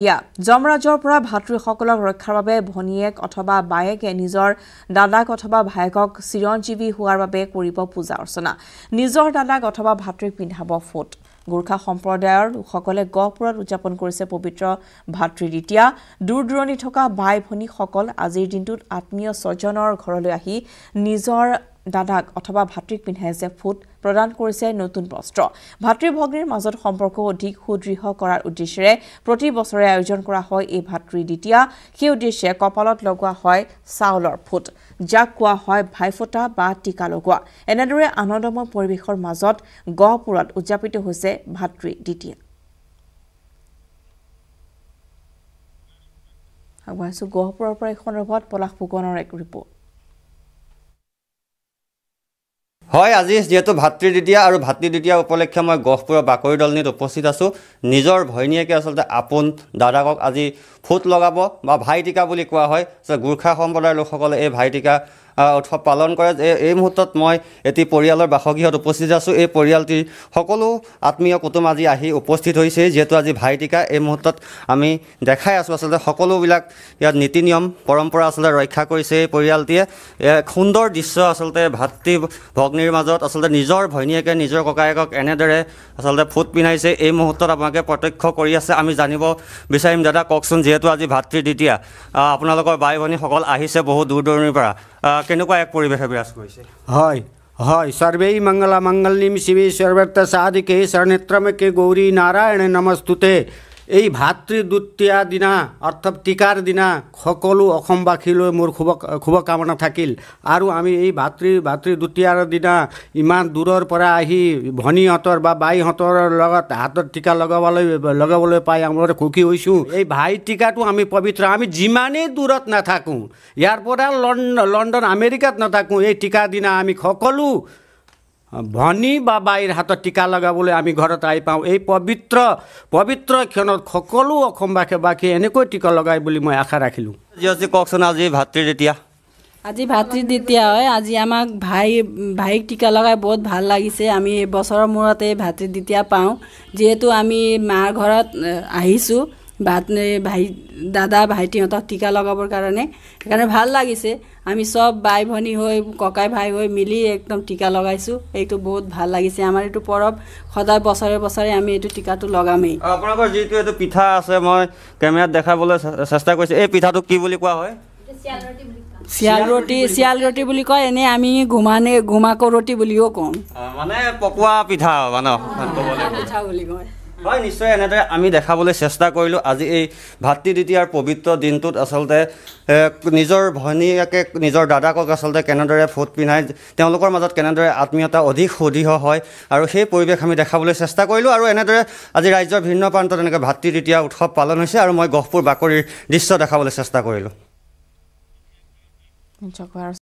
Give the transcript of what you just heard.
ইয়া যমৰাজৰ পৰা ভাতৃসকলক ৰক্ষাৰ বাবে ভনীয়েক অথবা বায়েকে নিজৰ দাদাক অথবা ভায়েকক চিৰঞ্জীৱী হোৱাৰ বাবে কৰিব পূজা অৰ্চনা। নিজৰ দাদাক অথবা ভাতৃক পিন্ধাব ফুট। গোৰ্খা সম্প্ৰদায়ৰ লোকসকলে গহপুৰত উদযাপন কৰিছে পবিত্ৰ ভাতৃ দ্বিতীয়া। দূৰ দূৰণিত থকা ভাই ভনীসকল আজিৰ দিনটোত আত্মীয় স্বজনৰ ঘৰলৈ আহি নিজৰ দাদাক অথবা ভাতৃক পিন্ধাইছে ফুট প্ৰদান কৰিছে নতুন বস্ত্ৰ। ভাতৃ ভগ্নীৰ মাজত সম্পৰ্ক অধিক সুদৃঢ় কৰাৰ উদ্দেশ্যেৰে প্ৰতি বছৰে আয়োজন কৰা হয় এই ভাতৃ দ্বিতীয়া। সেই উদ্দেশ্যে কপালত লগোৱা হয় চাউলৰ ফুট যাক কোৱা হয় ভাইফোঁটা বা টিকা লগোৱা। এনেদৰে আনন্দময় পৰিৱেশৰ মাজত গহপুৰত উদযাপিত হৈছে ভাতৃ দ্বিতীয়া। আগবাঢ়িছোঁ গহপুৰৰ পৰা এই সন্দৰ্ভত পলাশ ফুকনৰ এক ৰিপৰ্ট। হয় আজি যিহেতু ভাতৃ দ্বিতীয়া আৰু ভাতৃ দ্বিতীয়া উপলক্ষে মই গহপুৰৰ বাকৰি দলনিত উপস্থিত আছোঁ। নিজৰ ভৈনীয়েকে আচলতে আপোন দাদাকক আজি ফুট লগাব বা ভাইটিকা বুলি কোৱা হয়। গোৰ্খা সম্প্ৰদায়ৰ লোকসকলে এই ভাইটিকা উৎসৱ পালন কৰে। এই এই মুহূৰ্তত মই এটি পৰিয়ালৰ বাসগৃহত উপস্থিত আছোঁ। এই পৰিয়ালটিৰ সকলো আত্মীয় কুটুম আজি আহি উপস্থিত হৈছে। যিহেতু আজি ভাইটিকা এই মুহূৰ্তত আমি দেখাই আছোঁ। আচলতে সকলোবিলাক ইয়াত নীতি নিয়ম পৰম্পৰা আচলতে ৰক্ষা কৰিছে এই পৰিয়ালটিয়ে। এক সুন্দৰ দৃশ্য আচলতে ভাতৃ ভগ্নীৰ মাজত আচলতে নিজৰ ভৈনীয়েকে নিজৰ ককায়েকক এনেদৰে আচলতে ফুট পিন্ধাইছে। এই মুহূৰ্তত আপোনালোকে প্ৰত্যক্ষ কৰি আছে। আমি জানিব বিচাৰিম দাদা কওকচোন যিহেতু আজি ভাতৃ দ্বিতীয়া। আপোনালোকৰ বাই ভনীসকল আহিছে বহু দূৰ দূৰণিৰ পৰা। কেনেকুৱা এক পৰিৱেশে বিৰাজ কৰিছে হয় হয় সৰ্বেই মংগলা মংগলনিম শিৱে সৰ্বত্র সাধিকে শরণেত্রমকে গৌরী নারায়ণ নমস্তুতে এই ভাতৃ দ্বিতীয়া দিনা অৰ্থাৎ টিকাৰ দিনা সকলো অসমবাসীলৈ মোৰ শুভ শুভকামনা থাকিল। আৰু আমি এই ভাতৃ ভাতৃ দ্বিতীয়াৰ দিনা ইমান দূৰৰ পৰা আহি ভনীহঁতৰ বা বাইহঁতৰ লগত হাতত টিকা লগাবলৈ লগাবলৈ পাই আমাৰ সুখী হৈছোঁ। এই ভাই টিকাটো আমি পবিত্ৰ। আমি যিমানেই দূৰত নাথাকোঁ ইয়াৰ পৰা লণ্ডন আমেৰিকাত নাথাকোঁ এই টিকা দিনা আমি সকলো ভনী বা বাইৰ হাতত টিকা লগাবলৈ আমি ঘৰত আহি পাওঁ। এই পবিত্ৰ পবিত্ৰ ক্ষণত সকলো অসমবাসীবাসী এনেকৈ টিকা লগাই বুলি মই আশা ৰাখিলোঁ। আজি কওকচোন আজি ভাতৃ দ্বিতীয়া আজি ভাতৃ দ্বিতীয়া হয় আজি আমাক ভাই ভাইক টিকা লগাই বহুত ভাল লাগিছে। আমি বছৰৰ মূৰতে ভাতৃ দ্বিতীয়া পাওঁ যিহেতু আমি মাৰ ঘৰত আহিছোঁ। ভাত ভাই দাদা ভাইটিহঁতক টিকা লগাবৰ কাৰণে। সেইকাৰণে ভাল লাগিছে। আমি চব বাই ভনী হৈ ককাই ভাই হৈ মিলি একদম টিকা লগাইছোঁ। এইটো বহুত ভাল লাগিছে। আমাৰ এইটো পৰৱ সদায় বছৰে বছৰে আমি এইটো টিকাটো লগামেই। আপোনালোকৰ যিটো এইটো পিঠা আছে মই কেমেৰাত দেখাবলৈ চেষ্টা কৰিছোঁ। এই পিঠাটো কি বুলি কোৱা হয়? চিয়াল ৰুটি চিয়াল ৰুটি বুলি কয়। এনেই আমি ঘুমানে ঘুমাকো ৰুটি বুলিও কওঁ। মানে পকোৱা পিঠা মানে পিঠা বুলি কয়। হয় নিশ্চয় এনেদৰে আমি দেখাবলৈ চেষ্টা কৰিলোঁ। আজি এই ভাতৃ দ্বিতীয়াৰ পবিত্ৰ দিনটোত আচলতে নিজৰ ভনীয়েকে নিজৰ দাদাকক আচলতে কেনেদৰে ফুট পিন্ধাই তেওঁলোকৰ মাজত কেনেদৰে আত্মীয়তা অধিক সুদৃঢ় হয় আৰু সেই পৰিৱেশ আমি দেখাবলৈ চেষ্টা কৰিলোঁ আৰু এনেদৰে আজি ৰাজ্যৰ ভিন্ন প্ৰান্তত এনেকৈ ভাতৃ দ্বিতীয়া উৎসৱ পালন হৈছে আৰু মই গহপুৰ বাকৰিৰ দৃশ্য দেখাবলৈ চেষ্টা কৰিলোঁ।